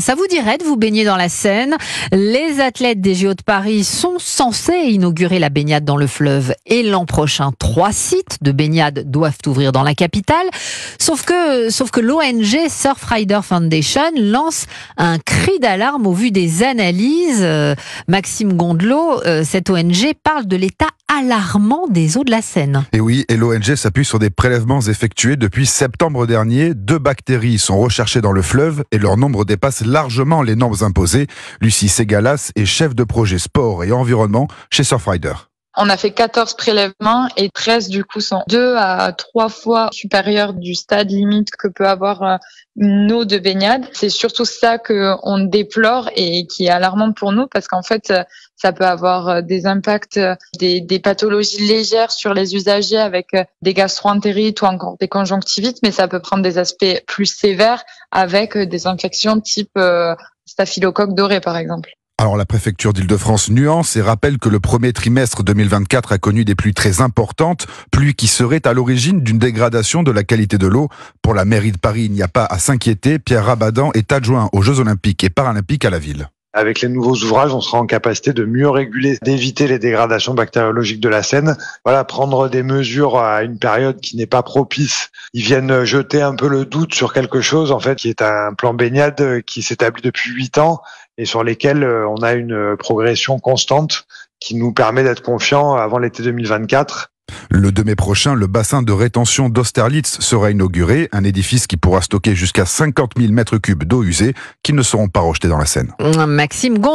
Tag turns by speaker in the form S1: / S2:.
S1: Ça vous dirait de vous baigner dans la Seine? Les athlètes des JO de Paris sont censés inaugurer la baignade dans le fleuve et l'an prochain, trois sites de baignade doivent ouvrir dans la capitale. Sauf que, sauf que l'ONG Surfrider Foundation lance un cri d'alarme au vu des analyses. Euh, Maxime Gondelot, euh, cette ONG parle de l'état alarmant des eaux de la Seine.
S2: Et oui, et l'ONG s'appuie sur des prélèvements effectués depuis septembre dernier. Deux bactéries sont recherchées dans le fleuve et leur nombre dépasse largement les normes imposées. Lucie Segalas est chef de projet sport et environnement chez Surfrider.
S3: On a fait 14 prélèvements et 13 du coup sont deux à trois fois supérieurs du stade limite que peut avoir euh, une eau de baignade. C'est surtout ça que on déplore et qui est alarmant pour nous parce qu'en fait ça peut avoir euh, des impacts, euh, des, des, pathologies légères sur les usagers avec des gastroentérites ou encore des conjonctivites, mais ça peut prendre des aspects plus sévères avec des infections type staphylocoque doré par exemple.
S2: Alors la préfecture d'Île-de-France nuance et rappelle que le premier trimestre 2024 a connu des pluies très importantes, pluies qui seraient à l'origine d'une dégradation de la qualité de l'eau. Pour la mairie de Paris, il n'y a pas à s'inquiéter. Pierre Rabadan est adjoint aux Jeux olympiques et paralympiques à la ville.
S4: Avec les nouveaux ouvrages, on sera en capacité de mieux réguler, d'éviter les dégradations bactériologiques de la Seine. Voilà, prendre des mesures à une période qui n'est pas propice. Ils viennent jeter un peu le doute sur quelque chose, en fait, qui est un plan baignade qui s'établit depuis huit ans et sur lesquels euh, on a une progression constante qui nous permet d'être confiants avant l'été 2024.
S2: Le 2 mai prochain, le bassin de rétention d'Austerlitz sera inauguré, un édifice qui pourra stocker jusqu'à 50 000 mètres cubes d'eau usée qui ne seront pas rejetés dans la Seine.
S1: Maxime Gond